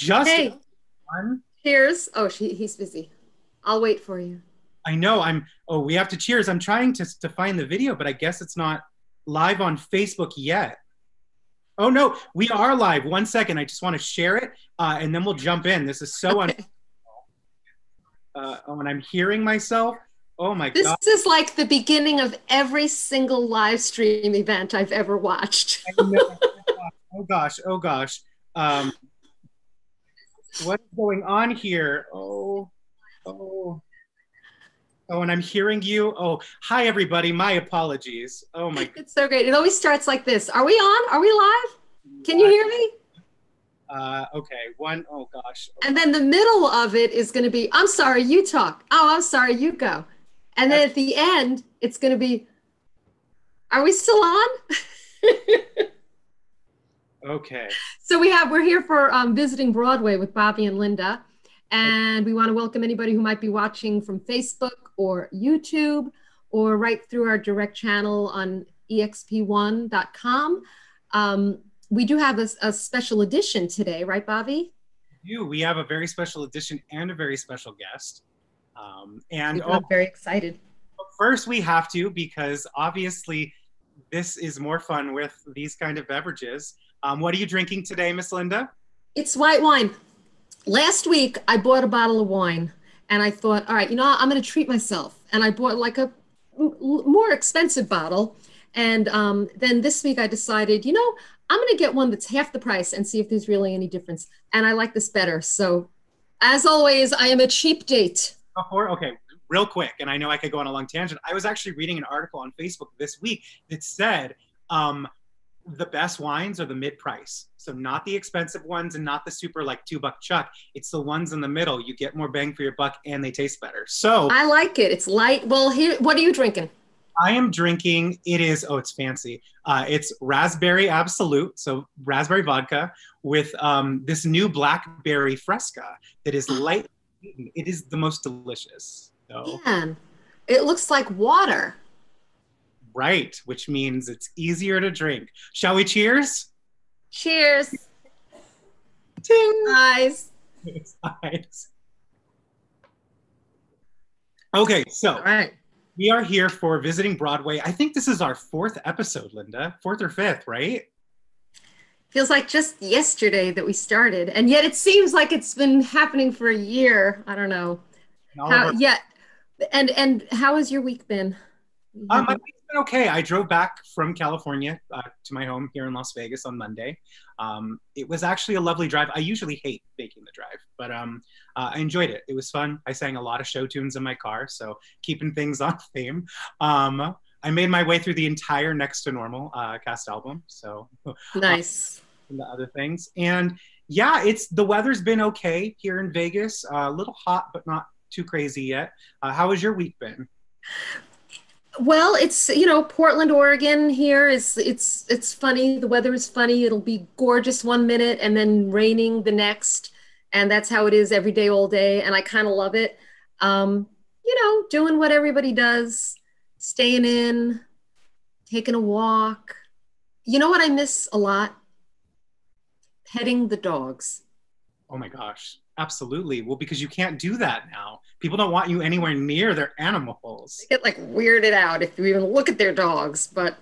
just Hey. one. Cheers. Oh, she, he's busy. I'll wait for you. I know. I'm. Oh, we have to cheers. I'm trying to to find the video, but I guess it's not live on Facebook yet. Oh no, we are live. One second. I just want to share it, uh, and then we'll jump in. This is so un. Okay. Uh, when I'm hearing myself, oh my This god! This is like the beginning of every single live stream event I've ever watched. Oh gosh! Oh gosh! Um, what's going on here? Oh, oh. Oh, and I'm hearing you. Oh, hi everybody. My apologies. Oh my It's so great. It always starts like this. Are we on? Are we live? Can you hear me? Uh, okay, one oh gosh. And then the middle of it is going to be, I'm sorry, you talk. Oh, I'm sorry, you go. And then at the end, it's going to be, are we still on? Okay. so we have, we're here for um, visiting Broadway with Bobby and Linda. And we want to welcome anybody who might be watching from Facebook or YouTube or right through our direct channel on E exp1.com. Um, we do have a, a special edition today, right, Bobby? You, we have a very special edition and a very special guest. Um, and I'm oh, very excited. first we have to because obviously this is more fun with these kind of beverages. Um, what are you drinking today, Miss Linda? It's white wine. Last week, I bought a bottle of wine and I thought, all right, you know, I'm going to treat myself. And I bought like a more expensive bottle. And um, then this week, I decided, you know, I'm going to get one that's half the price and see if there's really any difference. And I like this better. So, as always, I am a cheap date. Before, okay, real quick, and I know I could go on a long tangent. I was actually reading an article on Facebook this week that said um, the best wines are the mid price. So not the expensive ones and not the super like two buck chuck. It's the ones in the middle. You get more bang for your buck and they taste better. So I like it. It's light. Well, here, what are you drinking? I am drinking. It is oh, it's fancy. Uh, it's raspberry Absolut, so raspberry vodka with um, this new blackberry fresca that is light. It is the most delicious. So Man, it looks like water. Right, which means it's easier to drink. Shall we cheers? Cheers. Ting. Guys. Eyes. Okay, so All right. we are here for visiting Broadway. I think this is our fourth episode, Linda. Fourth or fifth, right? Feels like just yesterday that we started, and yet it seems like it's been happening for a year. I don't know. And all of How, yeah, and and how has your week been? Um, my week's okay. I drove back from California uh, to my home here in Las Vegas on Monday. Um, it was actually a lovely drive. I usually hate making the drive, but um, uh, I enjoyed it. It was fun. I sang a lot of show tunes in my car, so keeping things on theme. Um, I made my way through the entire Next to Normal uh, cast album, so nice. and the other things. And yeah, it's the weather's been okay here in Vegas. Uh, a little hot, but not too crazy yet. Uh, how has your week been? Well, it's you know Portland, Oregon. Here is it's it's funny. The weather is funny. It'll be gorgeous one minute and then raining the next, and that's how it is every day, all day. And I kind of love it. Um, you know, doing what everybody does, staying in, taking a walk. You know what I miss a lot? Petting the dogs. Oh my gosh, absolutely. Well, because you can't do that now. People don't want you anywhere near their animals. get like weirded out if you even look at their dogs but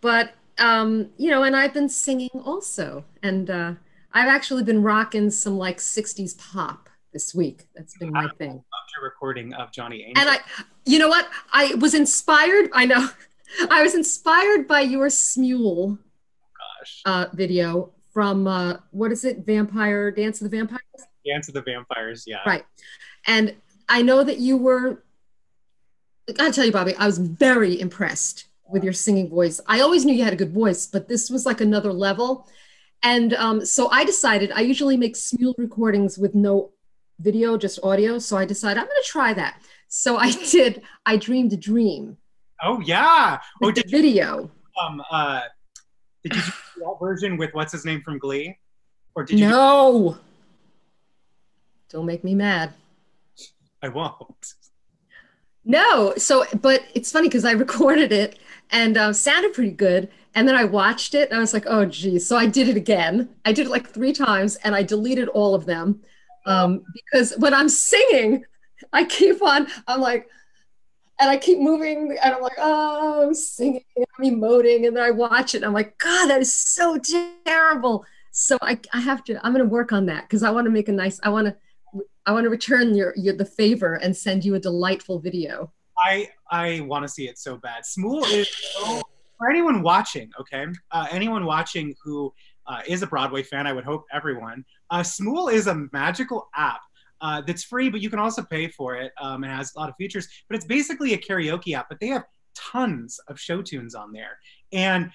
but um you know and i've been singing also and uh i've actually been rocking some like 60s pop this week that's been my thing Loved your recording of Johnny Angel. and i you know what i was inspired i know i was inspired by your smule gosh, uh video from uh what is it vampire dance of the vampires Dance of the Vampires. Yeah. Right. And I know that you were, I gotta tell you, Bobby, I was very impressed with your singing voice. I always knew you had a good voice, but this was like another level. And um, so I decided, I usually make smule recordings with no video, just audio. So I decided I'm gonna try that. So I did, I dreamed a dream. Oh yeah. Oh, did you video. um uh did you do that version with what's his name from Glee? Or did you? No. Don't make me mad. I won't. No, so but it's funny because I recorded it and uh, sounded pretty good, And then I watched it and I was like, oh, geez. So I did it again. I did it like three times and I deleted all of them. Um, because when I'm singing, I keep on, I'm like, and I keep moving and I'm like, oh, I'm singing, I'm emoting. And then I watch it and I'm like, God, that is so terrible. So I, I have to, I'm going to work on that because I want to make a nice, I want to, I want to return your, your the favor and send you a delightful video. I I want to see it so bad. Smule is so, for anyone watching. Okay, uh, anyone watching who uh, is a Broadway fan, I would hope everyone. Uh, Smule is a magical app uh, that's free, but you can also pay for it. Um, it has a lot of features, but it's basically a karaoke app. But they have tons of show tunes on there, and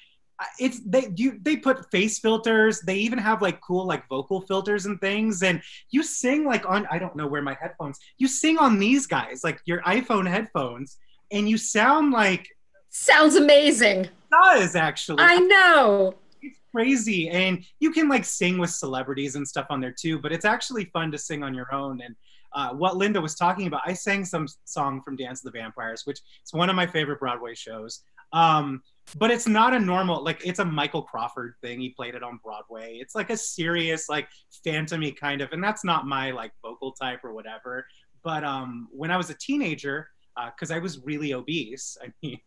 it's they you they put face filters. They even have like cool like vocal filters and things. And you sing like on i don't know where my headphones you sing on these guys like your iphone headphones and you sound like sounds amazing. Does actually. I know. It's crazy. And you can like sing with celebrities and stuff on there too but it's actually fun to sing on your own. And uh, what Linda was talking about, I sang some song from Dance of the Vampires, which is one of my favorite Broadway shows. Um, but it's not a normal like it's a Michael Crawford thing. He played it on Broadway. It's like a serious like phantomy kind of, and that's not my like vocal type or whatever. But um, when I was a teenager, because uh, I was really obese, I mean,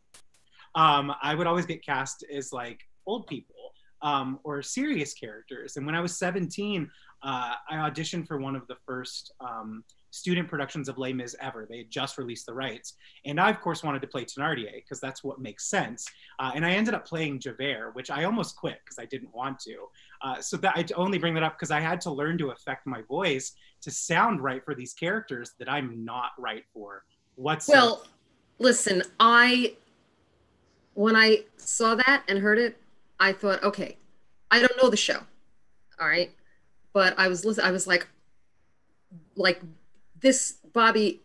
um, I would always get cast as like old people um, or serious characters. And when I was 17, uh, I auditioned for one of the first um, student productions of Les Mis ever. They had just released the rights. And I, of course, wanted to play Thénardier because that's what makes sense. Uh, and I ended up playing Javert, which I almost quit because I didn't want to. Uh, so that I only bring that up because I had to learn to affect my voice to sound right for these characters that I'm not right for. What's well, listen, I when I saw that and heard it, I thought, okay, I don't know the show, all right, but I was listening. I was like, like this Bobby,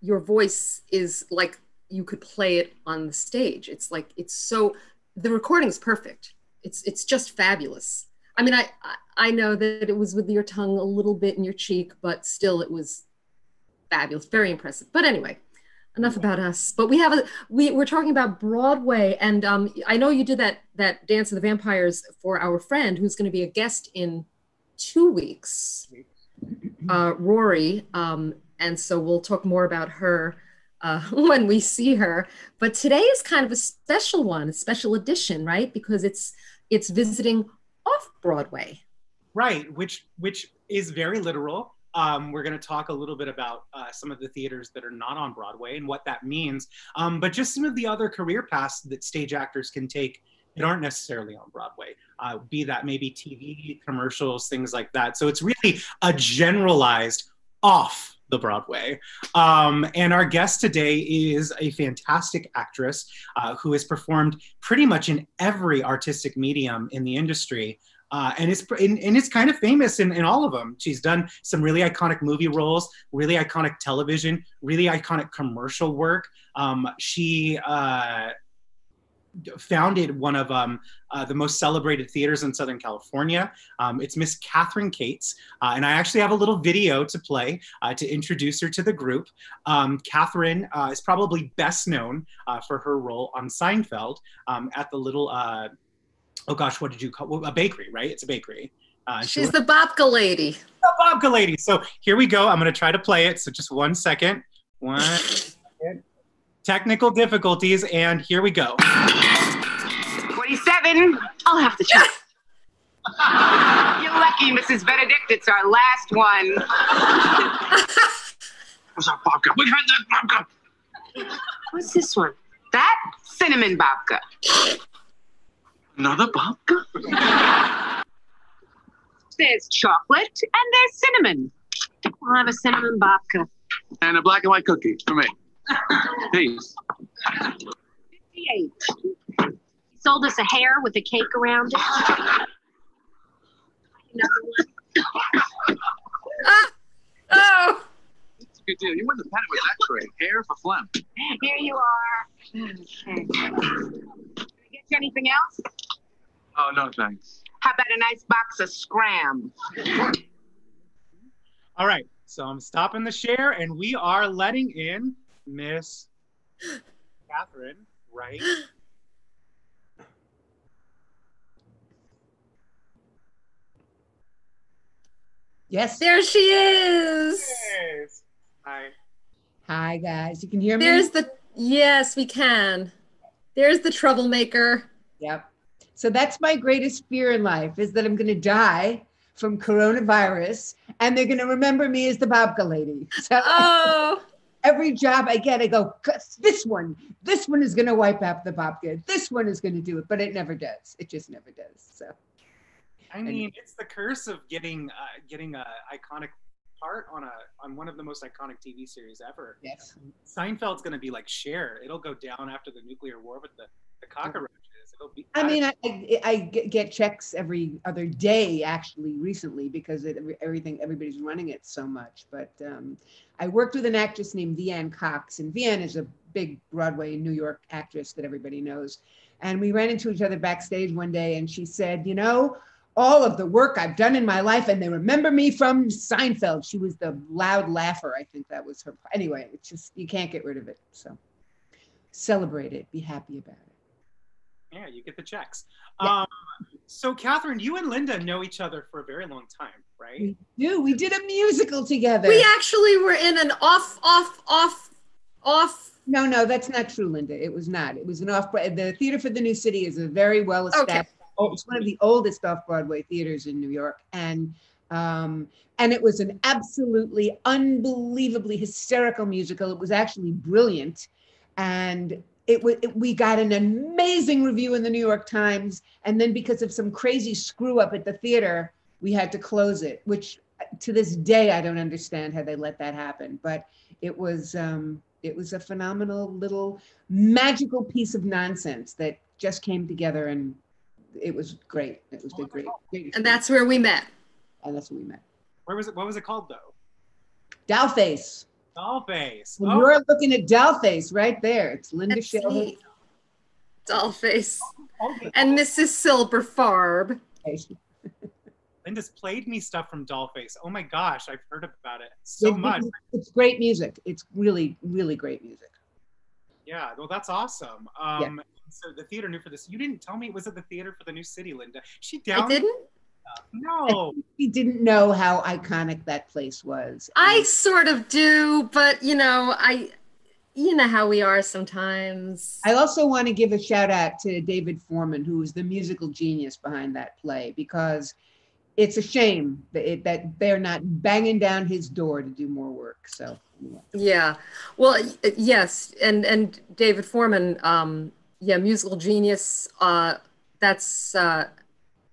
your voice is like you could play it on the stage. It's like it's so the recording's perfect. It's it's just fabulous. I mean, I I know that it was with your tongue a little bit in your cheek, but still it was fabulous, very impressive. But anyway, enough about us. But we have a we we're talking about Broadway, and um, I know you did that that Dance of the Vampires for our friend who's going to be a guest in two weeks uh, Rory, um, and so we'll talk more about her uh, when we see her. But today is kind of a special one, a special edition, right? Because it's it's visiting off Broadway. Right, which which is very literal. Um, we're going to talk a little bit about uh, some of the theaters that are not on Broadway and what that means, um, but just some of the other career paths that stage actors can take that aren't necessarily on Broadway, uh, be that maybe TV commercials, things like that. So it's really a generalized off the Broadway. Um, and our guest today is a fantastic actress uh, who has performed pretty much in every artistic medium in the industry. Uh, and it's and, and, it's kind of famous in, in all of them. She's done some really iconic movie roles, really iconic television, really iconic commercial work. Um, she uh, founded one of um, uh, the most celebrated theaters in Southern California. Um, it's Miss Kathryn Kates, uh, and I actually have a little video to play uh, to introduce her to the group. Um, Kathryn uh, is probably best known uh, for her role on Seinfeld um, at the little, uh, oh gosh, what did you call a bakery, right? It's a bakery. She's she the babka lady. The babka lady. So here we go. I'm going to try to play it. So just one second. One second technical difficulties, and here we go. 47. I'll have to check. You're lucky, Mrs. Benedict. It's our last one. What's our babka? We've had that babka. What's this one? That cinnamon babka. Another babka? There's chocolate and there's cinnamon. I'll have a cinnamon babka. And a black and white cookie for me. Please. 58. He sold us a hair with a cake around it. Another one. ah! Oh! It's a good deal. You wouldn't have had it with that trade. Hair for phlegm. Here you are. Okay. Can I get you anything else? Oh, no, thanks. How about a nice box of scram? All right. So I'm stopping the share and we are letting in Miss Kathryn, right? Yes. There she is. Yes. Hi. Hi, guys. You can hear me? There's the yes, we can. There's the troublemaker. Yep. So that's my greatest fear in life is that I'm going to die from coronavirus and they're going to remember me as the babka lady. So Oh, every job I get, I go, this one, this one is going to wipe out the babka. This one is going to do it, but it never does. It just never does. So I mean, it's the curse of getting uh, getting a iconic part on a on one of the most iconic TV series ever. yes. Seinfeld's going to be like Cher. It'll go down after the nuclear war with the, the cockroaches. It'll be. I mean, I, I, I get get checks every other day actually recently because it, everything everybody's running it so much. But um, I worked with an actress named Veanne Cox, and Veanne is a big Broadway New York actress that everybody knows. And we ran into each other backstage one day, and she said, "You know, all of the work I've done in my life, and they remember me from Seinfeld." She was the loud laugher. I think that was her. Anyway, it's just you can't get rid of it. So celebrate it. Be happy about it. yeah, you get the checks. Yeah. Um, so, Kathryn, you and Linda know each other for a very long time, right? We do. We did a musical together. we actually were in an off, off, off, off. no, no, that's not true, Linda. It was not. It was an off. The Theater for the New City is a very well established. Oh, it's one of the oldest off Broadway theaters in New York, and um, and it was an absolutely unbelievably hysterical musical. It was actually brilliant, and it was we got an amazing review in the New York Times, and then because of some crazy screw up at the theater, we had to close it. Which to this day I don't understand how they let that happen, but it was um, it was a phenomenal little magical piece of nonsense that just came together and it was great. It was a great, great And that's where we met. and that's where we met. Where was it? What was it called though? Dollface. Dollface. When Oh, you're looking at Dollface right there, it's Linda That's Shelby. me. Dollface. okay. And Mrs. Silverfarb. Linda's played me stuff from Dollface. Oh my gosh, I've heard about it so It's- much. It's great music. It's really, really great music. Yeah, well, that's awesome. Um, So the theater knew for this. You didn't tell me. It was it the theater for the new city, Linda? She down? I didn't. No. We didn't know how iconic that place was. I sort of do, but you know, I, you know how we are sometimes. I also want to give a shout out to David Foreman, who is the musical genius behind that play, because it's a shame that, it, that they're not banging down his door to do more work. So, anyway. Yeah. Well, yes, and and David Foreman, um, yeah, musical genius. Uh, that's uh,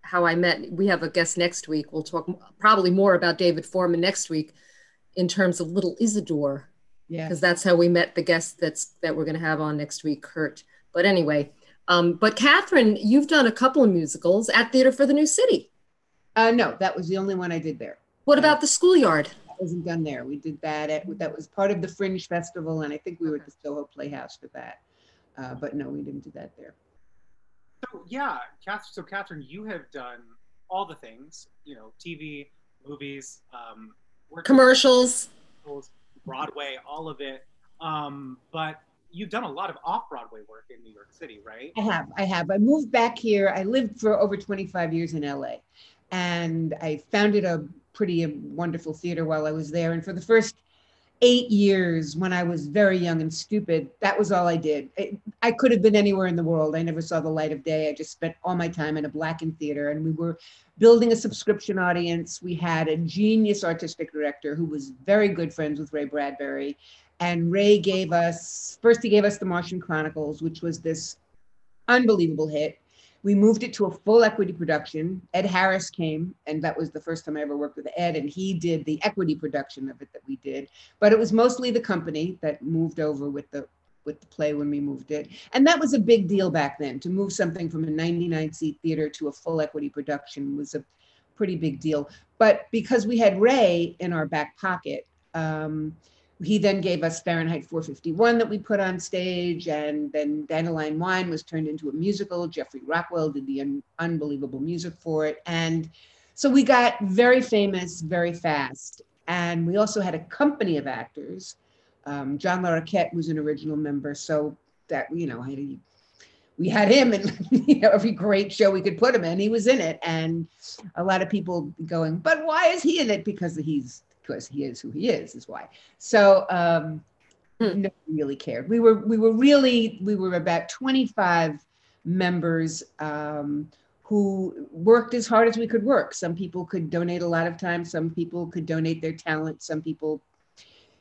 how I met. We have a guest next week. We'll talk probably more about David Foreman next week, in terms of Little Isidore, yeah. because that's how we met the guest that's that we're going to have on next week, Kurt. But anyway, um, but Kathryn, you've done a couple of musicals at Theater for the New City. Uh, no, that was the only one I did there. What about the Schoolyard? That wasn't done there. We did that at, that was part of the Fringe Festival, and I think we were at the Soho Playhouse for that. Uh, but no, we didn't do that there. So yeah, Kath, so Kathryn, you have done all the things. You know, TV, movies, um, worked Commercials. Broadway, all of it. Um, but you've done a lot of off-Broadway work in New York City, right? I have. I have. I moved back here. I lived for over 25 years in LA, and I founded a pretty wonderful theater while I was there. And for the first eight years, when I was very young and stupid, that was all I did. I could have been anywhere in the world. I never saw the light of day. I just spent all my time in a blackened theater, and we were building a subscription audience. We had a genius artistic director who was very good friends with Ray Bradbury. And Ray gave us, first, he gave us The Martian Chronicles, which was this unbelievable hit. We moved it to a full equity production. Ed Harris came, and that was the first time I ever worked with Ed, and he did the equity production of it that we did. But it was mostly the company that moved over with the with the play when we moved it. And that was a big deal back then. To move something from a 99 seat theater to a full equity production was a pretty big deal. But because we had Ray in our back pocket, um, he then gave us Fahrenheit 451 that we put on stage, and then Dandelion Wine was turned into a musical. Jeffrey Rockwell did the un- unbelievable music for it. And so we got very famous very fast. And we also had a company of actors. Um, John Larroquette was an original member, so that, you know, we had him in you know every great show we could put him in. He was in it, and a lot of people going, but why is he in it? Because he's because he is who he is is why. So um, Hmm. nobody really cared. We were we were really we were about 25 members um, who worked as hard as we could work. Some people could donate a lot of time. Some people could donate their talent. Some people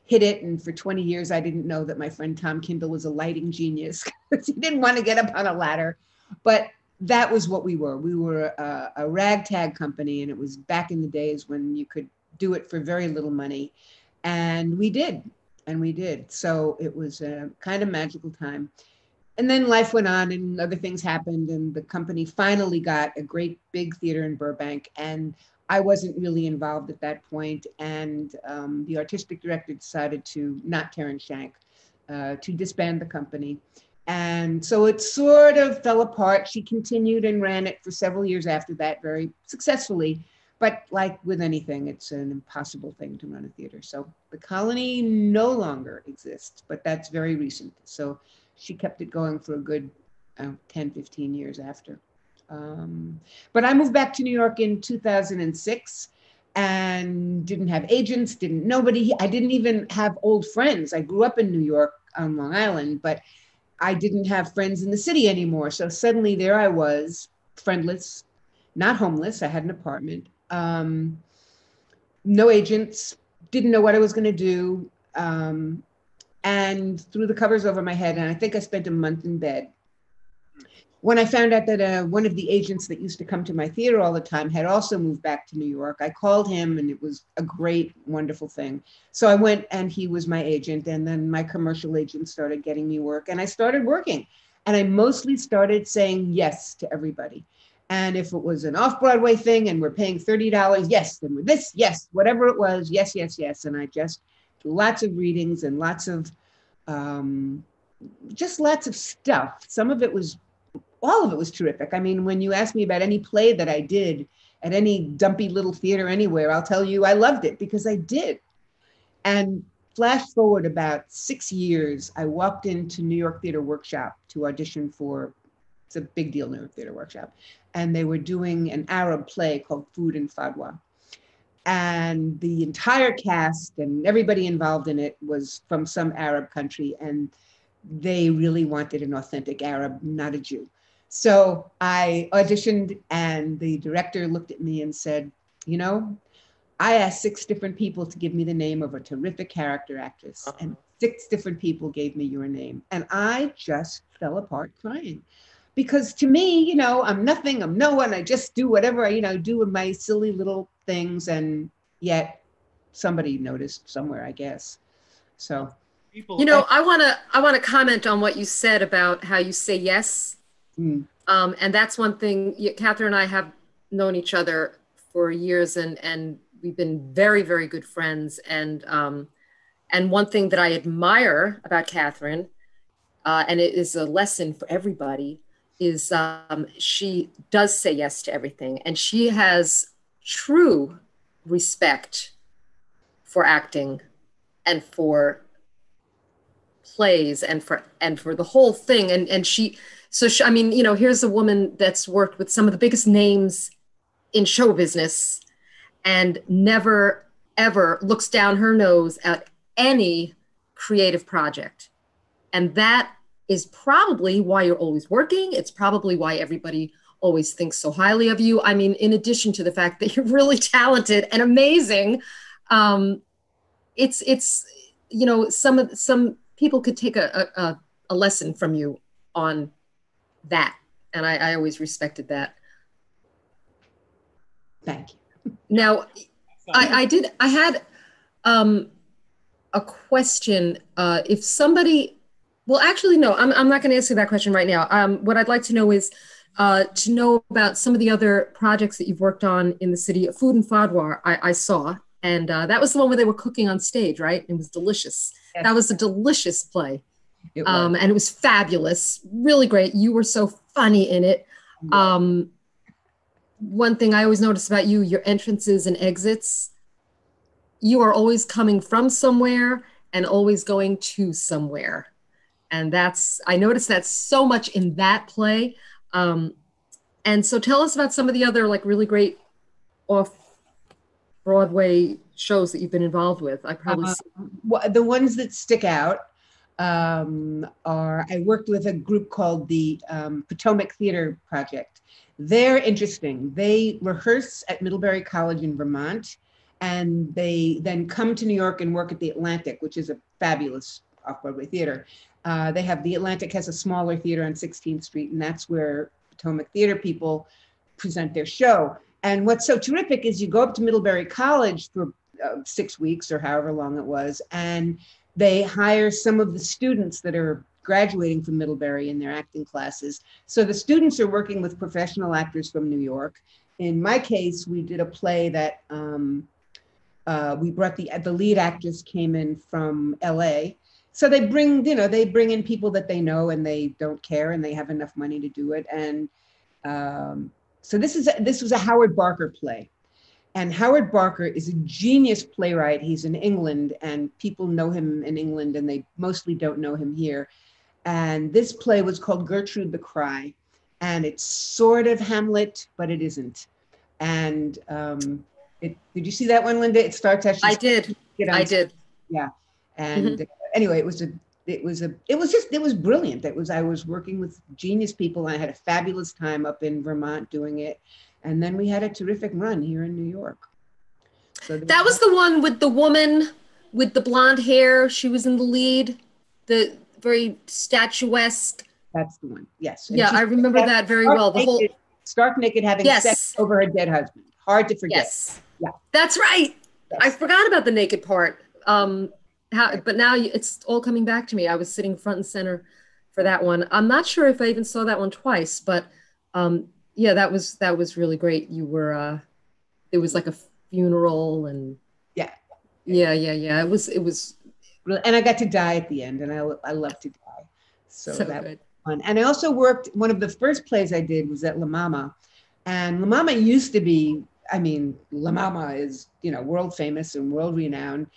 hit it. And for 20 years, I didn't know that my friend Tom Kindle was a lighting genius because he didn't want to get up on a ladder. But that was what we were. We were a, a ragtag company, and it was back in the days when you could do it for very little money. And we did, and we did. So it was a kind of magical time. And then life went on, and other things happened, and the company finally got a great big theater in Burbank. And I wasn't really involved at that point, and um, the artistic director decided to not Karen Shank uh, to disband the company. And so it sort of fell apart. She continued and ran it for several years after that, very successfully. But like with anything, it's an impossible thing to run a theater. So the colony no longer exists, but that's very recent. So she kept it going for a good uh, 10, 15 years after. Um, but I moved back to New York in 2006 and didn't have agents, didn't nobody. I didn't even have old friends. I grew up in New York on Long Island, but I didn't have friends in the city anymore. So suddenly there I was, friendless, not homeless. I had an apartment, um, no agents, didn't know what I was going to do, um, and threw the covers over my head. And I think I spent a month in bed. When I found out that uh, one of the agents that used to come to my theater all the time had also moved back to New York, I called him and it was a great, wonderful thing. So I went and he was my agent. And then my commercial agent started getting me work and I started working. And I mostly started saying yes to everybody. And if it was an off Broadway thing and we're paying $30, yes, then with this, yes, whatever it was, yes, yes, yes. And I just lots of readings and lots of um, just lots of stuff. Some of it was, all of it was terrific. I mean, when you ask me about any play that I did at any dumpy little theater anywhere, I'll tell you I loved it because I did. And flash forward about six years, I walked into New York Theater Workshop to audition for, it's a big deal, New York Theater Workshop. And they were doing an Arab play called Food and Fadwa and the entire cast and everybody involved in it was from some Arab country, and they really wanted an authentic Arab, not a Jew. So I auditioned, and the director looked at me and said, You know, I asked six different people to give me the name of a terrific character actress, and uh-huh. six different people gave me your name. And I just fell apart crying because to me, you know, I'm nothing, I'm no one. I just do whatever I, you know, do with my silly little things, and yet somebody noticed somewhere, I guess. So, People, You know, I want to I want to comment on what you said about how you say yes, mm, um, and that's one thing. y- Kathryn and I have known each other for years, and and we've been very very good friends. And um, and one thing that I admire about Kathryn, uh, and it is a lesson for everybody, is um, she does say yes to everything, and she has true respect for acting and for plays and for and for the whole thing. And and she so she, i mean you know here's a woman that's worked with some of the biggest names in show business and never ever looks down her nose at any creative project. And that is probably why you're always working. It's probably why everybody always thinks so highly of you. I mean in addition to the fact that you're really talented and amazing um, it's it's you know some of some people could take a, a, a lesson from you on that. And I, I always respected that. Thank you. now I, I did i had um, a question uh, if somebody well actually no i'm, I'm not going to answer that question right now um, what i'd like to know is uh, to know about some of the other projects that you've worked on in the city of food and Fadwa I, I saw and uh, that was the one where they were cooking on stage right it was delicious Yes. that was a delicious play It um, and it was fabulous, really great. You were so funny in it. Um, one thing I always notice about you, your entrances and exits, you are always coming from somewhere and always going to somewhere. And that's I noticed that so much in that play. Um, and so, tell us about some of the other like really great off Broadway shows that you've been involved with. I probably uh, the ones that stick out um, are I worked with a group called the um, Potomac Theater Project. They're interesting. They rehearse at Middlebury College in Vermont, and they then come to New York and work at the Atlantic, which is a fabulous off-Broadway theater. Uh, they have the Atlantic has a smaller theater on 16th Street, and that's where Potomac Theater people present their show. And what's so terrific is you go up to Middlebury College for uh, six weeks or however long it was, and they hire some of the students that are graduating from Middlebury in their acting classes. So the students are working with professional actors from New York. In my case, we did a play that um, uh, we brought the the lead actress came in from L.A. So they bring you know they bring in people that they know and they don't care and they have enough money to do it. And um, so this is a, this was a Howard Barker play. And Howard Barker is a genius playwright. He's in England, and people know him in England, and they mostly don't know him here. And this play was called Gertrude the Cry, and it's sort of Hamlet, but it isn't. And um, it, did you see that one, Linda? It starts actually. I did. I did. Yeah. And mm-hmm. Anyway, it was a it was a it was just it was brilliant. It was I was working with genius people and I had a fabulous time up in Vermont doing it. And then we had a terrific run here in New York. So that was the one with the woman with the blonde hair. She was in the lead. The very statuesque. That's the one. Yes. And yeah, I remember that very well. The naked, whole stark naked having yes. sex over her dead husband. Hard to forget. Yes. Yeah. That's right. I forgot about the naked part. Um, how, but now it's all coming back to me. I was sitting front and center for that one. I'm not sure if I even saw that one twice, but um, yeah, that was that was really great. You were uh, it was like a funeral and yeah, yeah, yeah, yeah. It was it was, and I got to die at the end, and I I love to die, so, so that good. was fun. And I also worked. One of the first plays I did was at La Mama, and La Mama used to be. I mean, La Mama is you know world famous and world renowned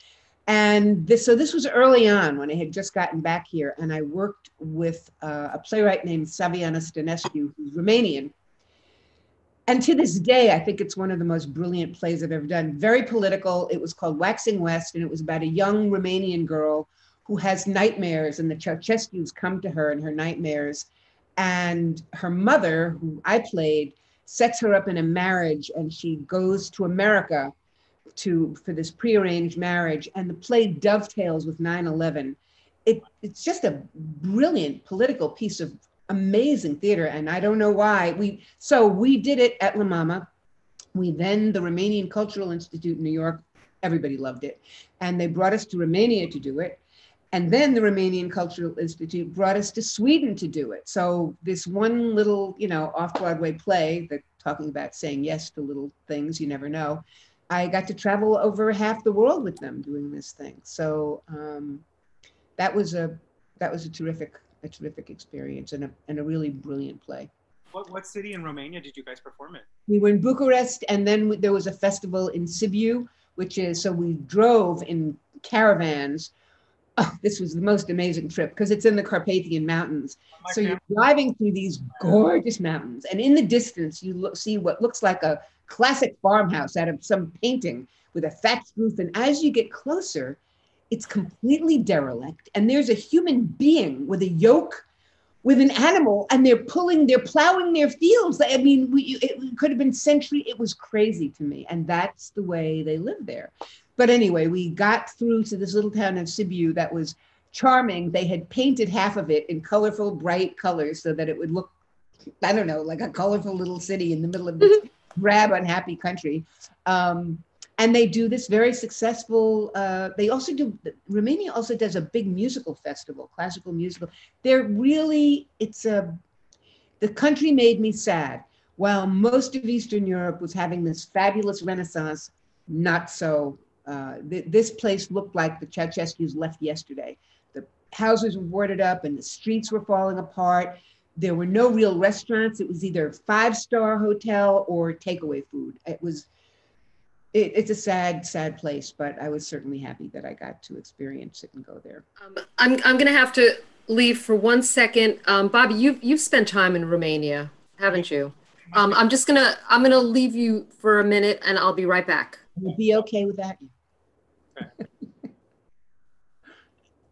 and this, so this was early on when I had just gotten back here, and I worked with uh, a playwright named Saviana Stănescu, who's Romanian. And to this day, I think it's one of the most brilliant plays I've ever done. Very political. It was called Waxing West, and it was about a young Romanian girl who has nightmares, and the Ceausescus come to her in her nightmares. And her mother, who I played, sets her up in a marriage, and she goes to America to for this prearranged marriage, and the play dovetails with 9/11. It, it's just a brilliant political piece of amazing theater, and I don't know why we. So we did it at La Mama. We then the Romanian Cultural Institute in New York. Everybody loved it, and they brought us to Romania to do it. And then the Romanian Cultural Institute brought us to Sweden to do it. So this one little, you know, off-Broadway play that talking about saying yes to little things you never know I got to travel over half the world with them doing this thing. So um, that was a that was a terrific a terrific experience and a and a really brilliant play. What what city in Romania did you guys perform in? We were in Bucharest, and then there was a festival in Sibiu, which is so we drove in caravans. Oh, this was the most amazing trip because it's in the Carpathian Mountains. My so family. you're driving through these gorgeous mountains, and in the distance you look, see what looks like a classic farmhouse out of some painting with a thatched roof. And as you get closer, it's completely derelict. And there's a human being with a yoke with an animal and they're pulling, they're plowing their fields. I mean, we, it could have been century. It was crazy to me. And that's the way they live there. But anyway, we got through to this little town of Sibiu that was charming. They had painted half of it in colorful, bright colors so that it would look, I don't know, like a colorful little city in the middle of this drab, unhappy country. Um, and they do this very successful. Uh, they also do. Romania also does a big musical festival, classical musical. They're really. It's a. The country made me sad. While most of Eastern Europe was having this fabulous Renaissance, not so. Uh, th- this place looked like the Ceausescu's left yesterday. The houses were boarded up and the streets were falling apart there were no real restaurants. It was either five star hotel or takeaway food. It was, it, it's a sad, sad place, but I was certainly happy that I got to experience it and go there. Um, I'm, I'm going to have to leave for one second. Um, Bobby, you've you've spent time in Romania, haven't you? Um, I'm just gonna I'm gonna leave you for a minute, and I'll be right back. We'll be okay with that.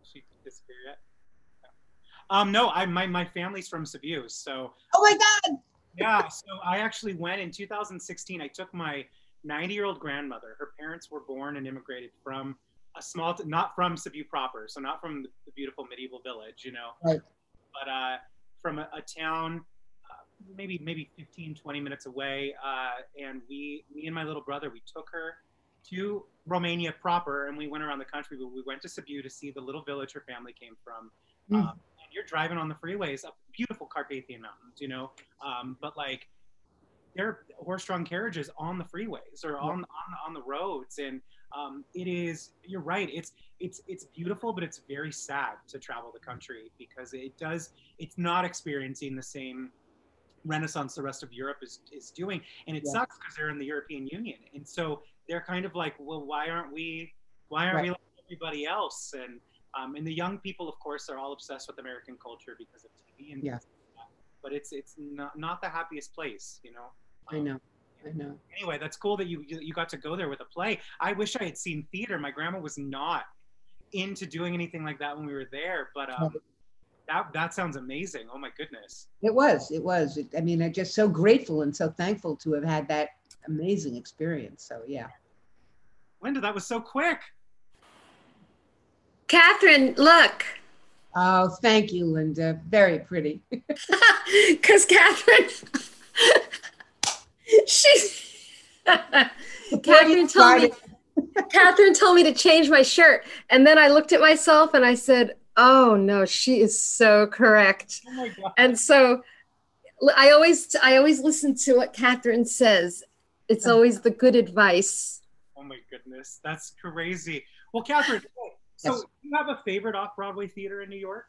She disappeared yet? No. Um, no, I my my family's from Sibiu, so Oh my God. yeah. So I actually went in 2016. I took my 90 year old grandmother. Her parents were born and immigrated from a small, t- not from Sibiu proper, so not from the, beautiful medieval village, you know, Right. but uh, from a, a town uh, maybe maybe 15 20 minutes away uh, and we me and my little brother we took her to romania proper and we went around the country but we went to Sibiu to see the little village her family came from Mm. um, you're driving on the freeways up beautiful carpathian mountains you know? Um, but like there are horse-drawn carriages on the freeways or on on, on the roads. And um, it is you're right it's it's it's beautiful but it's very sad to travel the country because it does it's not experiencing the same renaissance the rest of europe is, is doing. And it Yeah. sucks because they're in the european union. And so they're kind of like well why aren't we why aren't Right. we like everybody else? And um, and the young people of course are all obsessed with american culture because of tv and Yeah. like but it's it's not, not the happiest place you know I Um, know. I know. anyway, that's cool that you you you got to go there with a play. I wish I had seen theater. My grandma was not into doing anything like that when we were there, but um, that that sounds amazing. Oh my goodness. It was. It was. It, I mean, I'm just so grateful and so thankful to have had that amazing experience. So yeah. Linda, that was so quick. Kathryn, look, Oh, thank you, Linda. Very pretty. because Kathryn, she's Kathryn told me. Kathryn told me to change my shirt, and then I looked at myself and I said, "Oh no, she is so correct." Oh my god. And so, I always, I always listen to what Kathryn says. It's always the good advice. Oh my goodness, that's crazy. Well, Kathryn, so Yes. do you have a favorite off-Broadway theater in New York?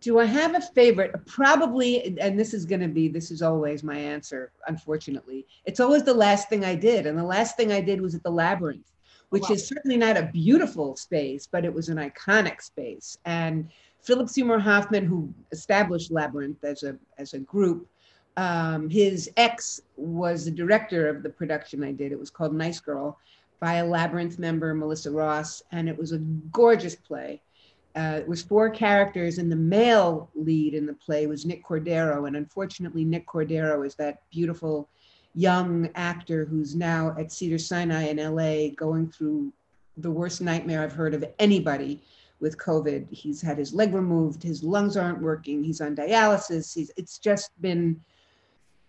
Do I have a favorite? Probably, and this is going to be, this is always my answer, unfortunately. It's always the last thing I did. And the last thing I did was at the Labyrinth, which wow. is certainly not a beautiful space, but it was an iconic space. And Philip Seymour Hoffman, who established Labyrinth as a, as a group, um, his ex was the director of the production I did. It was called Nice Girl by a Labyrinth member, Melissa Ross, and it was a gorgeous play uh, it was four characters, and the male lead in the play was Nick Cordero. And unfortunately, Nick Cordero is that beautiful young actor who's now at Cedar Sinai in LA going through the worst nightmare I've heard of anybody with COVID. He's had his leg removed, his lungs aren't working, he's on dialysis. He's, it's just been,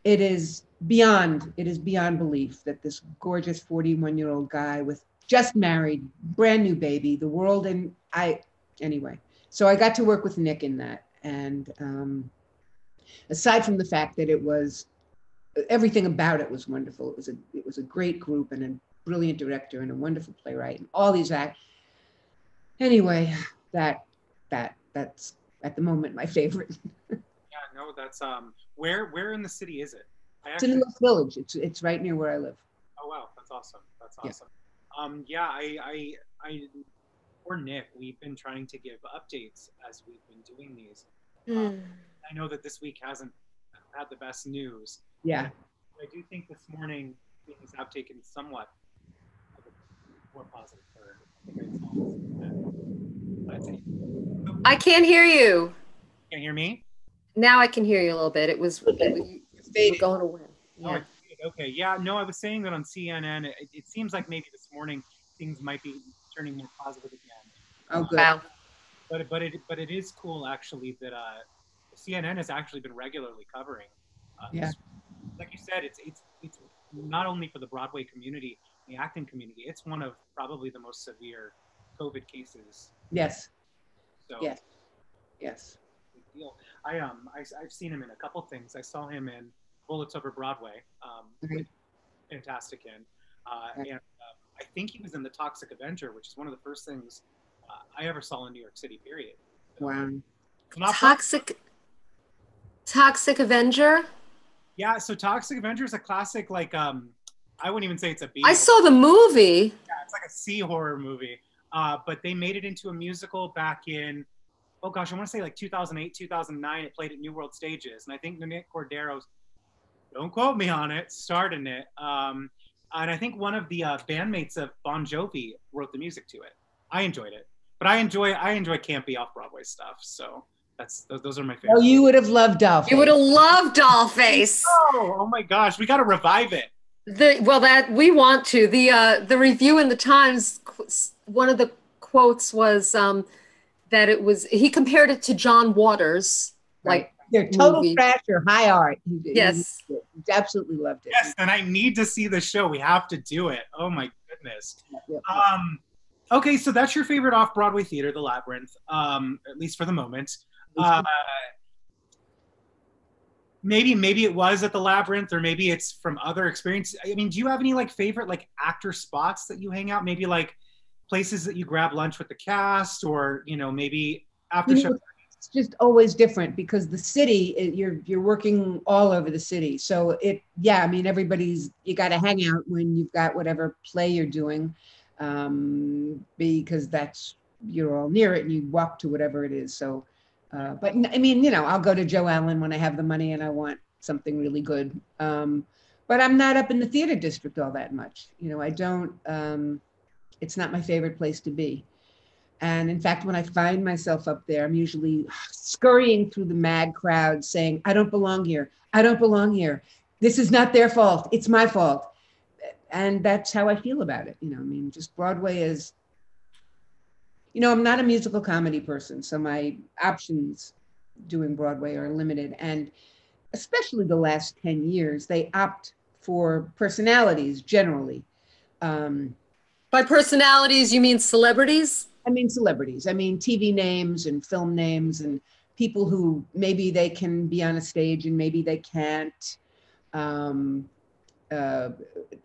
it is beyond, it is beyond belief that this gorgeous 41 year old guy with just married, brand new baby, the world, and I, anyway, so I got to work with Nick in that. And um, aside from the fact that it was everything about it was wonderful, it was a it was a great group and a brilliant director and a wonderful playwright and all these act. Anyway, that that that's at the moment my favorite. Yeah, no, that's um. Where where in the city is it? I It's in the Village. It's it's right near where I live. Oh wow, that's awesome. That's Yeah. awesome. Um, yeah, I, I, I, or Nick, we've been trying to give updates as we've been doing these. Mm. I know that this week hasn't had the best news. Yeah. I do think this morning things have taken somewhat of a more positive turn. I think I saw that. Let's see. I can't hear you. Can you hear me? Now I can hear you a little bit. It was, it was Faded. going away. Oh, Yeah. it's- okay. Yeah, no, I was saying that on CNN. It, it seems like maybe this morning things might be turning more positive again. Oh, good. Wow. but but it but it is cool actually that uh, CNN has actually been regularly covering. Uh, Yeah. this. Like you said, it's it's it's not only for the Broadway community, the acting community. It's one of probably the most severe COVID cases. Yes. So Yes. Yes. I um I, I've seen him in a couple things. I saw him in Bullets Over Broadway. Um, Mhm. fantastic in. Uh, and um, I think he was in The Toxic Avenger, which is one of the first things uh, I ever saw in New York City. Period. So, Wow. it's not Toxic, Toxic Avenger. Yeah, so Toxic Avenger is a classic, like um, I wouldn't even say it's a B. I saw the movie. Yeah, it's like a C horror movie. uh, but they made it into a musical back in, oh gosh, I want to say like 2008, 2009. It played at New World Stages, and I think Nanette Cordero, don't quote me on it, starred in it. Um, and I think one of the uh, bandmates of Bon Jovi wrote the music to it. I enjoyed it, but I enjoy I enjoy campy off Broadway stuff. So that's those, those are my favorite. Oh, you would have loved Dollface. You would have loved Dollface. oh, oh my gosh, we got to revive it. The well, that we want to. The uh, the review in the Times, one of the quotes was um, that it was he compared it to John Waters, Right. like They're total movie. trash or high art. He- he- Yes. he absolutely loved it. Yes, and I need to see the show. We have to do it. Oh my goodness. Yeah. Um, okay, so that's your favorite off Broadway theater, The Labyrinth, um, at least for the moment. Uh, maybe maybe it was at the Labyrinth, or maybe it's from other experience. I mean, do you have any like favorite like actor spots that you hang out? Maybe like places that you grab lunch with the cast, or you know maybe after You show. It's just always different because the city it, you're you're working all over the city. So it yeah i mean everybody's you got to hang out when you've got whatever play you're doing um, because that's you're all near it and you walk to whatever it is. So uh, but i mean you know i'll go to joe allen when i have the money and i want something really good. Um, but i'm not up in the theater district all that much. You know i don't um, it's not my favorite place to be and in fact, when I find myself up there, I'm usually scurrying through the mad crowd saying, I don't belong here. I don't belong here. This is not their fault. It's my fault. And that's how I feel about it. You know, I mean, just Broadway is, you know, I'm not a musical comedy person. So my options doing Broadway are limited. And especially the last 10 years, they opt for personalities generally. Um, by personalities, you mean celebrities? I mean, celebrities. I mean, TV names and film names and people who maybe they can be on a stage and maybe they can't. Um, uh,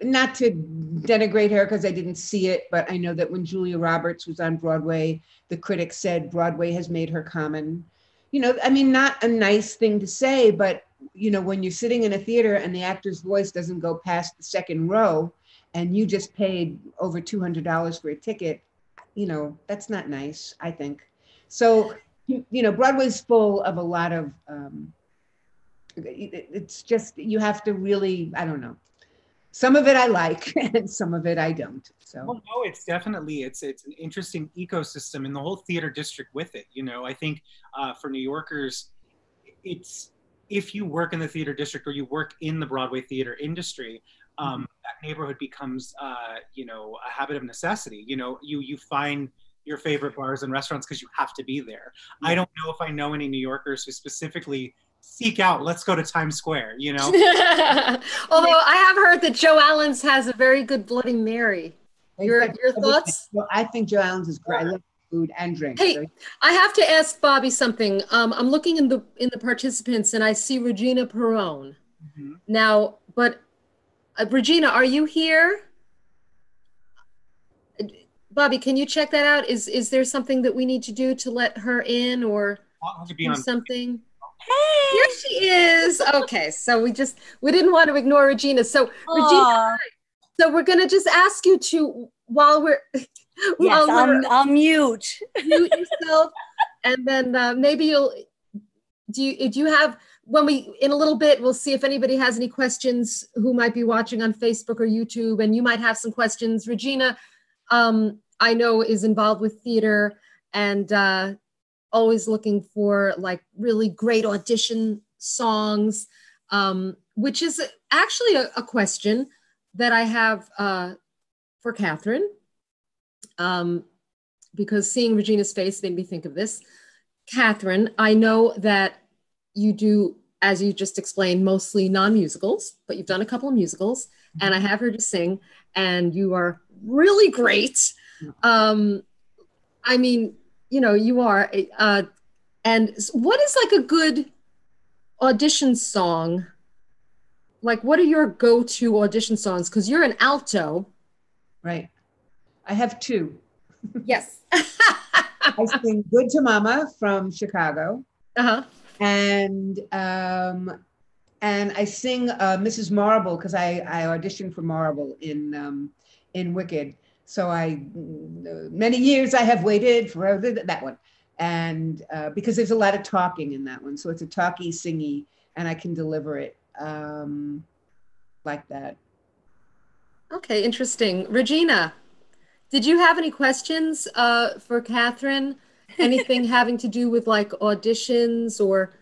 not to denigrate her because I didn't see it, but I know that when Julia Roberts was on Broadway, the critics said Broadway has made her common. You know, I mean, not a nice thing to say, but you know, when you're sitting in a theater and the actor's voice doesn't go past the second row, and you just paid over two hundred dollars for a ticket, you know, that's not nice, I think. So, you, know, Broadway's full of a lot of, um, it- it's just, you have to really, I don't know. Some of it I like and some of it I don't. So, Well, no, it's definitely it's it's an interesting ecosystem and the whole theater district with it. You know, I think uh, for New Yorkers, it's if you work in the theater district or you work in the Broadway theater industry, um, that neighborhood becomes uh, you know a habit of necessity. You know, you you find your favorite bars and restaurants because you have to be there. I don't know if I know any New Yorkers who specifically seek out let's go to Times Square. You know. Although I have heard that Joe Allen's has a very good Bloody Mary. Your- your thoughts? Well, I think Joe Allen's is great. I love food and drink. Hey, so- I have to ask Bobby something. Um, I'm looking in the in the participants and I see Regina Perone. Mhm. Now, but uh, Regina, are you here? Bobby, can you check that out? Is is there something that we need to do to let her in or I'll have to be do on something? Here she is. Okay, so we just we didn't want to ignore Regina. So Regina, so we're gonna just ask you to while we're yes, while we're I'll, I'll mute. mute yourself, and then uh, maybe you'll. Do you do you have when we in a little bit we'll see if anybody has any questions who might be watching on Facebook or YouTube, and you might have some questions. Regina, um, I know is involved with theater and uh, always looking for like really great audition songs, um, which is actually a, a question that I have uh, for Kathryn. Um, because seeing Regina's face made me think of this. Kathryn, I know that you do, as you just explained, mostly non musicals, but you've done a couple of musicals, and I have heard you sing, and you are really great. Um, I mean, you know, you are. Uh, and what is like a good audition song? Like, what are your go to audition songs? Because you're an alto. right. I have two. Yes. I sing Good to Mama from Chicago. uh-huh. And um, and I sing uh, Mrs. Marble because I I auditioned for Marble in um, in Wicked. So I, many years I have waited for that one. And uh, because there's a lot of talking in that one. So it's a talky, singy, and I can deliver it um, like that. Okay, interesting. Regina, did you have any questions uh, for Kathryn? Anything having to do with like auditions or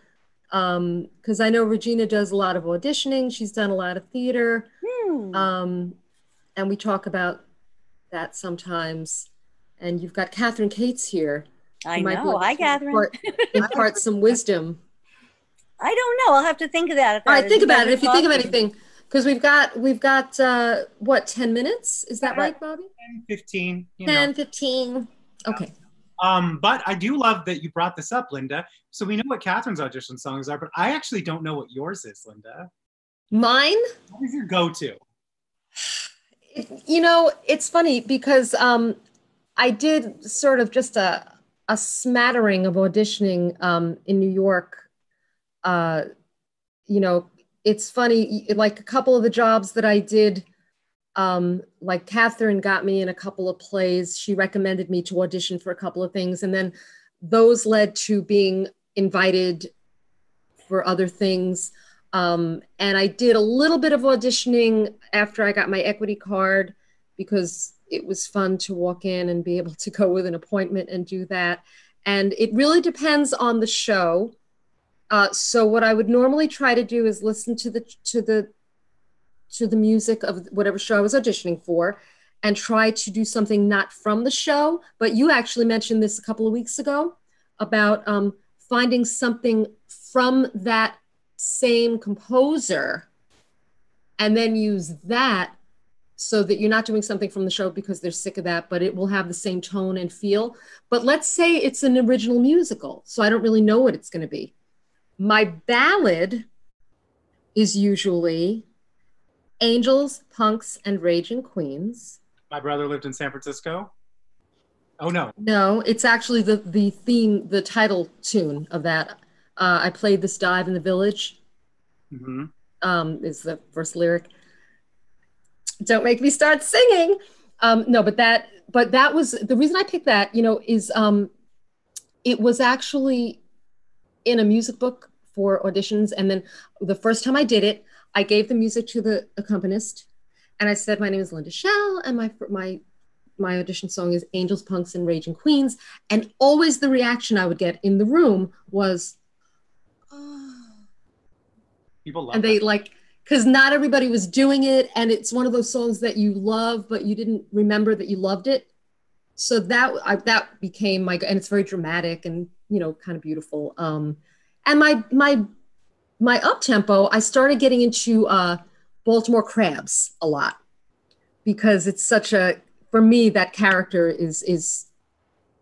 um because um, I know Regina does a lot of auditioning. She's done a lot of theater, hmm. um, and we talk about that sometimes. And you've got Kathryn Kates here. I know. Hi, Kathryn. Impart, impart some wisdom. I don't know. I'll have to think of that. All right, think about it. If you think of anything, because we've got we've got uh, what ten minutes? Is that right, Bobby? 10, 15. 10, know. 15. Okay. Um, but I do love that you brought this up, Linda. So we know what Kathryn's audition songs are, but I actually don't know what yours is, Linda. Mine? What is your go-to? You know, it's funny because um, I did sort of just a a smattering of auditioning um, in New York. Uh, you know, it's funny, like a couple of the jobs that I did um, like Kathryn got me in a couple of plays. She recommended me to audition for a couple of things. And then those led to being invited for other things. Um, and I did a little bit of auditioning after I got my equity card because it was fun to walk in and be able to go with an appointment and do that. And it really depends on the show. Uh, so what I would normally try to do is listen to the to the to the music of whatever show I was auditioning for and try to do something not from the show. But you actually mentioned this a couple of weeks ago about um, finding something from that same composer and then use that so that you're not doing something from the show because they're sick of that, but it will have the same tone and feel. But let's say it's an original musical, so I don't really know what it's going to be. My ballad is usually Angels, Punks, and Raging Queens. My brother lived in San Francisco. Oh no. No, it's actually the the theme, the title tune of that. Uh, I played this dive in the village. Mm-hmm. Um, is the first lyric. Don't make me start singing. Um, no, but that but that was the reason I picked that. You know, is um, it was actually in a music book for auditions, and then the first time I did it, I gave the music to the accompanist and I said, my name is Linda Shell and my, my, my audition song is Angels, Punks, and Raging Queens. And always the reaction I would get in the room was, oh. People love And they that. like, because not everybody was doing it. And it's one of those songs that you love, but you didn't remember that you loved it. So that I, that became my, and it's very dramatic and, you know, kind of beautiful. Um, and my, my my up tempo, I started getting into uh, Baltimore Crabs a lot because it's such a for me that character is is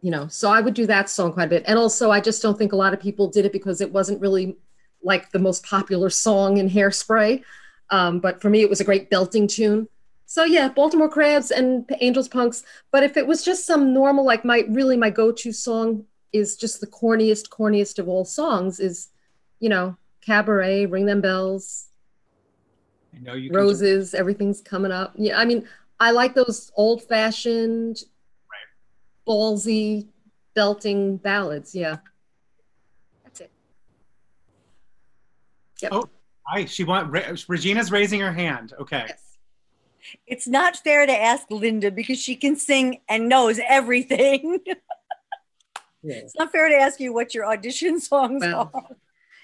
you know so I would do that song quite a bit and also I just don't think a lot of people did it because it wasn't really like the most popular song in Hairspray, um, but for me it was a great belting tune. So yeah, Baltimore Crabs and Angels Punks. But if it was just some normal, like my really my go-to song is just the corniest, corniest of all songs is, you know, cabaret, ring them bells. I know you roses, everything's coming up. Yeah, I mean, I like those old fashioned, right. ballsy, belting ballads. Yeah. That's it. Yep. Oh, hi. She want Regina's raising her hand. Okay. Yes. It's not fair to ask Linda because she can sing and knows everything. yes. It's not fair to ask you what your audition songs well, are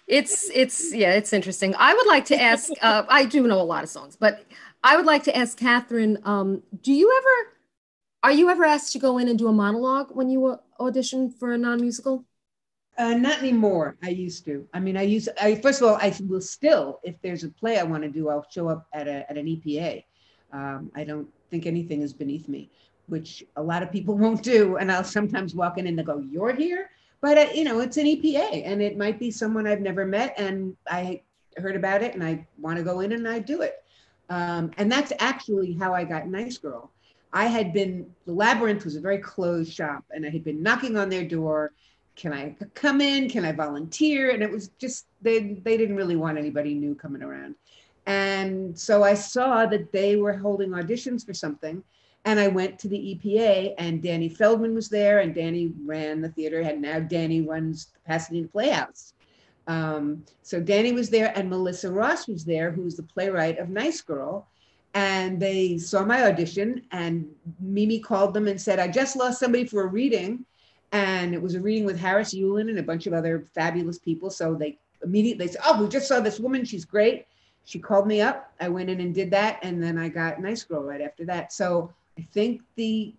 it's it's yeah it's interesting. I would like to ask uh, i do know a lot of songs but i would like to ask Kathryn um, do you ever are you ever asked to go in and do a monologue when you audition for a non-musical? Uh, not anymore. I used to. I mean i used I, first of all i will still if there's a play i want to do i'll show up at, a, at an epa um, i don't think anything is beneath me which a lot of people won't do and i'll sometimes walk in and they go you're here but uh, you know it's an epa and it might be someone i've never met and i heard about it and i want to go in and i do it. Um, and that's actually how i got nice girl. I had been the labyrinth was a very closed shop and i had been knocking on their door. Can i come in? Can i volunteer? And it was just they they didn't really want anybody new coming around. And so i saw that they were holding auditions for something And I went to the EPA, and Danny Feldman was there, and Danny ran the theater, and now Danny runs the Pasadena Playhouse. Um, so Danny was there, and Melissa Ross was there, who's the playwright of Nice Girl. And they saw my audition, and Mimi called them and said, I just lost somebody for a reading. And it was a reading with Harris Yulin and a bunch of other fabulous people. So they immediately said, Oh, we just saw this woman. She's great. She called me up. I went in and did that. And then I got Nice Girl right after that. So I think the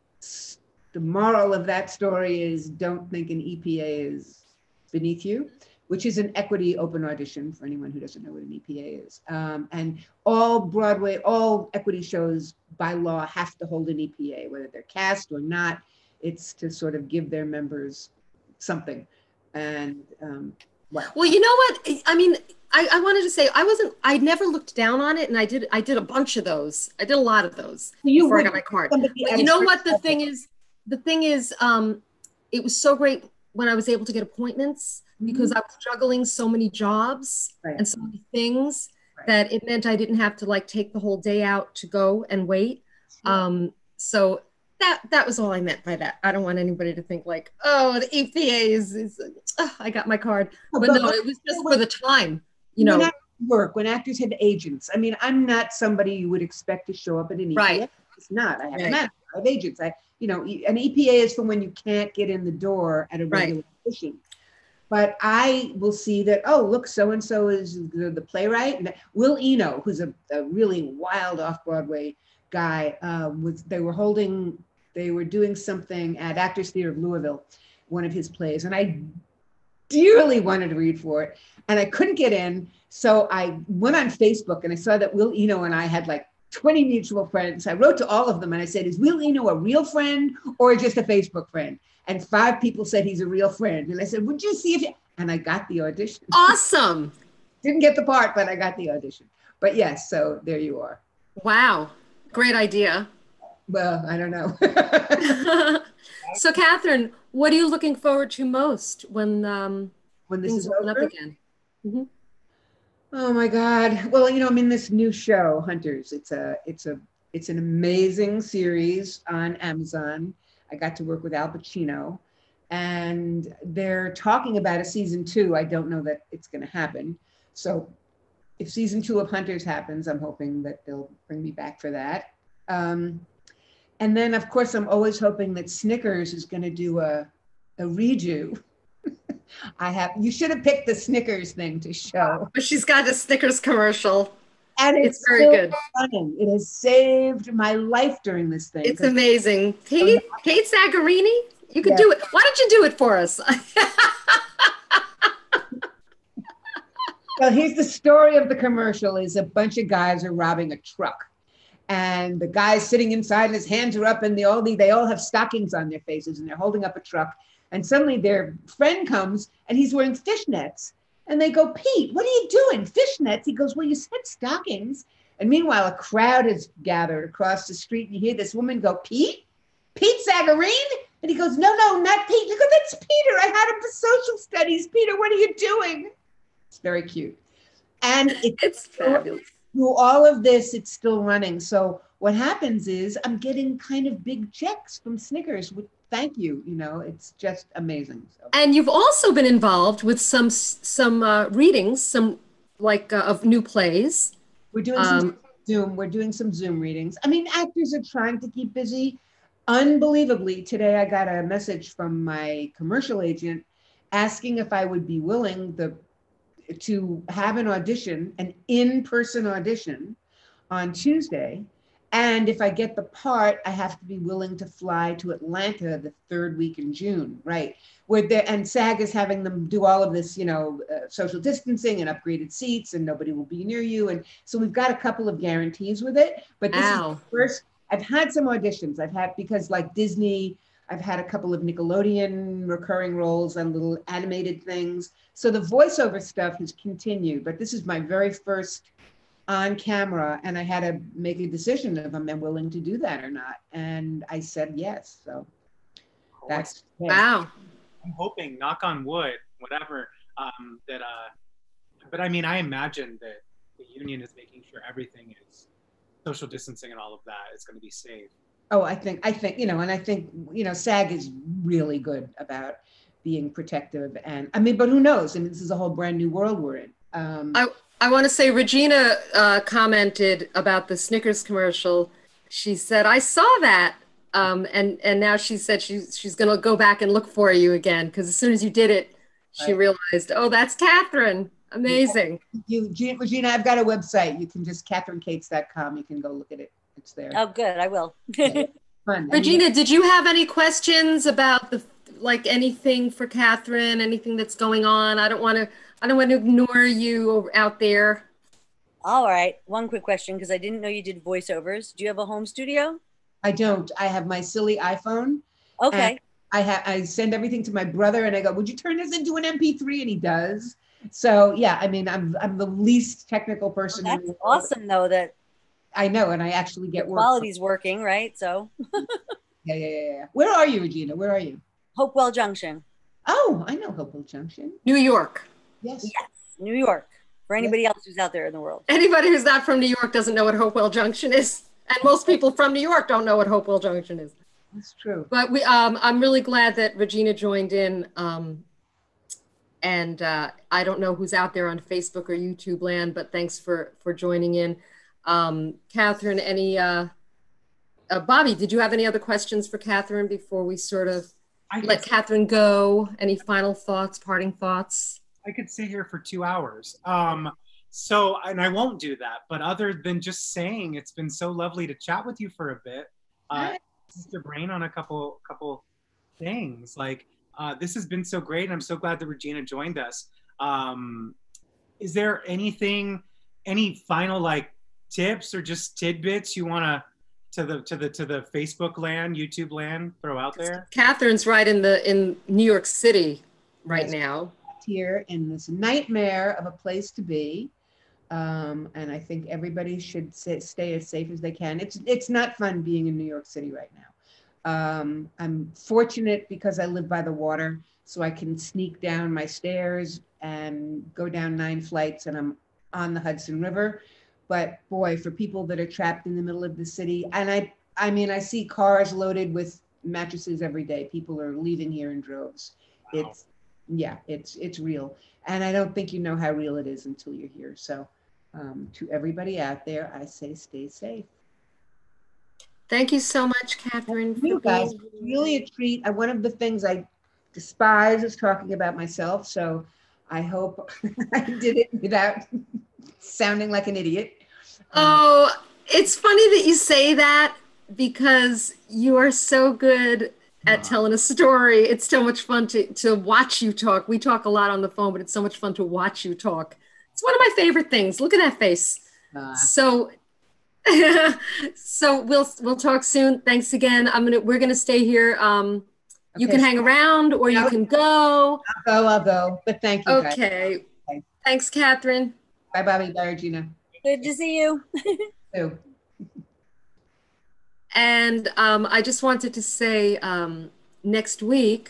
the moral of that story is don't think an EPA is beneath you, which is an equity open audition for anyone who doesn't know what an EPA is. Um, and all Broadway, all equity shows by law have to hold an EPA, whether they're cast or not. It's to sort of give their members something. And um, well, well, you know what? I mean, I, I, wanted to say I wasn't. I never looked down on it, and I did. I did a bunch of those. I did a lot of those you before I got my card. You know what? The thing is, the thing is, um, it was so great when I was able to get appointments mm-hmm. because I was juggling so many jobs right. and so many things right. that it meant I didn't have to like take the whole day out to go and wait. Sure. Um, so that that was all I meant by that. I don't want anybody to think like, oh, the EPA is, is oh, I got my card, but, but no, it was just for the time you know when work when actors had agents i mean i'm not somebody you would expect to show up at an epa right. it's not. I have right. manager, I have agents. I you know an epa is for when you can't get in the door at a regular right. position. But i will see that oh look so and so is the, the playwright. And will eno who's a, a really wild off broadway guy um, was they were holding they were doing something at actors theater of louisville one of his plays. And i dearly wanted to read for it and I couldn't get in. So I went on Facebook and I saw that Will Eno and I had like 20 mutual friends. I wrote to all of them and I said, Is Will Eno a real friend or just a Facebook friend? And five people said he's a real friend. And I said, Would you see if you? And I got the audition. Awesome. Didn't get the part, but I got the audition. But yes, so there you are. Wow. Great idea. Well, I don't know. so, Kathryn, what are you looking forward to most when um, when this is open up again? Mm-hmm. Oh my God! Well, you know, I mean, this new show, Hunters. It's a, it's a, it's an amazing series on Amazon. I got to work with Al Pacino, and they're talking about a season two. I don't know that it's going to happen. So, if season two of Hunters happens, I'm hoping that they'll bring me back for that. Um, and then, of course, I'm always hoping that Snickers is going to do a, a redo I have. You should have picked the Snickers thing to show. But she's got a Snickers commercial. And it's, it's very good. Funny. It has saved my life during this thing. It's amazing. Kate, Kate Zagarini, you could do it. Why don't you do it for us? well, here's the story of the commercial: is a bunch of guys are robbing a truck, and the guy's sitting inside, and his hands are up, and they all they all have stockings on their faces, and they're holding up a truck, and suddenly their friend comes and he's wearing fishnets. And they go, Pete, what are you doing? Fishnets? He goes, Well, you said stockings. And meanwhile, a crowd has gathered across the street. And you hear this woman go, Pete? Pete Zagarine? And he goes, No, no, not Pete. Go, That's Peter. I had him for social studies. Peter, what are you doing? It's very cute. And it's, it's fabulous. Through all of this, it's still running. So what happens is I'm getting kind of big checks from Snickers with thank you you know it's just amazing so. and you've also been involved with some some uh, readings some like uh, of new plays we're doing some um, zoom we're doing some zoom readings i mean actors are trying to keep busy unbelievably today i got a message from my commercial agent asking if i would be willing the to have an audition an in-person audition on tuesday and if I get the part, I have to be willing to fly to Atlanta the third week in June, right? Where the, and SAG is having them do all of this, you know, uh, social distancing and upgraded seats, and nobody will be near you. And so we've got a couple of guarantees with it. But this Ow. is first. I've had some auditions. I've had because like Disney, I've had a couple of Nickelodeon recurring roles and little animated things. So the voiceover stuff has continued, but this is my very first on camera and I had to make a decision if I'm willing to do that or not. And I said yes. So that's wow. I'm hoping, knock on wood, whatever, um, that, uh, but I mean, I imagine that the union is making sure everything is social distancing and all of that is going to be safe. Oh, I think, I think, you know, and I think, you know, SAG is really good about being protective and, I mean, but who knows? I mean, this is a whole brand new world we're in. Um, I, I want to say Regina uh, commented about the Snickers commercial. She said, I saw that. Um, and, and now she said she's, she's going to go back and look for you again because as soon as you did it, she Right. realized, oh, that's Kathryn. Amazing. you, Regina, I've got a website. You can just kathrynkates.com. You can go look at it. It's there. Oh, good. I will. Fun. Regina, did you have any questions about the like anything for Kathryn? Anything that's going on? I don't want to. I don't want to ignore you out there. All right. One quick question because I didn't know you did voiceovers. Do you have a home studio? I don't. I have my silly iPhone. Okay. I have I send everything to my brother and I go, "Would you turn this into an MP3?" and he does. So, yeah, I mean, I'm I'm the least technical person in That's awesome, though, that I know and I actually get work. quality's working, right? So, Yeah, yeah, yeah, yeah. Where are you, Regina? Where are you? Hopewell Junction, Oh, I know Hopewell Junction. New York. Yes. yes, New York. For anybody else who's out there in the world. Anybody who's not from New York doesn't know what Hopewell Junction is, and most people from New York don't know what Hopewell Junction is. That's true. But we, um, I'm really glad that Regina joined in. Um, and uh, I don't know who's out there on Facebook or YouTube land, but thanks for for joining in. Um, Kathryn, any uh, uh, Bobby? Did you have any other questions for Kathryn before we sort of I let Catherine go? Any final thoughts, parting thoughts? I could sit here for two hours. Um, so, and I won't do that. But other than just saying, it's been so lovely to chat with you for a bit. Uh, pick your brain on a couple couple things. Like uh, this has been so great, and I'm so glad that Regina joined us. Um, is there anything, any final like tips or just tidbits you want to to the to the to the Facebook land, YouTube land throw out there? Kathryn's right in the in New York City right now. Here in this nightmare of a place to be. Um, and I think everybody should sa- stay as safe as they can. It's it's not fun being in New York City right now. Um, I'm fortunate because I live by the water, so I can sneak down my stairs and go down nine flights, and I'm on the Hudson River. But boy, for people that are trapped in the middle of the city, and I I mean I see cars loaded with mattresses every day. People are leaving here in droves. Wow. It's yeah, it's it's real, and I don't think you know how real it is until you're here. So, um, to everybody out there, I say stay safe. Thank you so much, Kathryn. for You guys, it's really a treat. Uh, one of the things I despise is talking about myself. So, I hope I did it without sounding like an idiot. Oh, it's funny that you say that because you are so good at telling a story. It's so much fun to, to watch you talk. We talk a lot on the phone, but it's so much fun to watch you talk. It's one of my favorite things. Look at that face. uh, So so we'll we'll talk soon. Thanks again. I'm gonna we're gonna stay here. Um you can hang around or you can go. I'll go. I'll go. But thank you. guys. Okay. Okay. Thanks, Kathryn. Bye, Bobby. Bye, Regina. Good to see you. Too. And um, I just wanted to say um, next week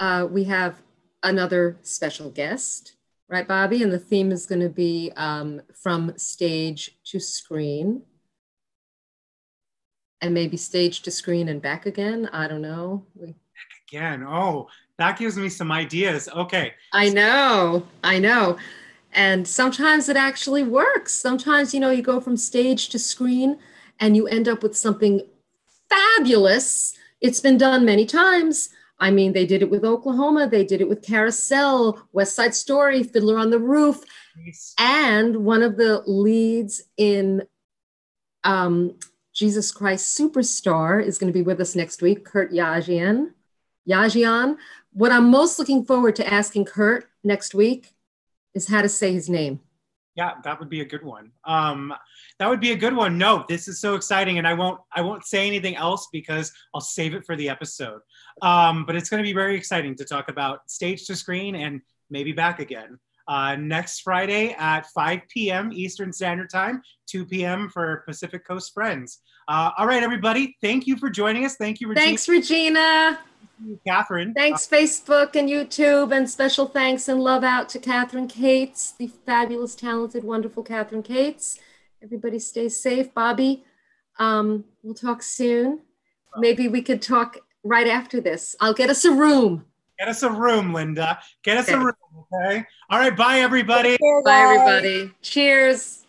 uh, we have another special guest, right, Bobby? And the theme is going to be um, from stage to screen. And maybe stage to screen and back again. I don't know. We- Again, oh, that gives me some ideas. Okay, I know, I know. And sometimes it actually works. Sometimes, you know, you go from stage to screen and you end up with something fabulous. It's been done many times. I mean, they did it with Oklahoma, they did it with Carousel, West Side Story, Fiddler on the Roof, Nice. and one of the leads in um, Jesus Christ Superstar is going to be with us next week, Kurt Yaghjian. Yaghjian. What I'm most looking forward to asking Kurt next week is how to say his name. Yeah, that would be a good one. Um, that would be a good one. No, this is so exciting, and I won't I won't say anything else because I'll save it for the episode. Um, but it's going to be very exciting to talk about stage to screen and maybe back again. Uh, next Friday at 5 p.m. Eastern Standard Time, 2 p.m. for Pacific Coast Friends. Uh, all right, everybody. Thank you for joining us. Thank you, Regina, Thanks, Regina. Kathryn. Thanks, Facebook and YouTube. And special thanks and love out to Kathryn Kates, the fabulous, talented, wonderful Kathryn Kates. Everybody stay safe. Bobby, Um, we'll talk soon. Maybe we could talk right after this. I'll get us a room. Get us a room, Linda. Get us a room, okay? All right, bye, everybody. Take Bye, everybody. Cheers.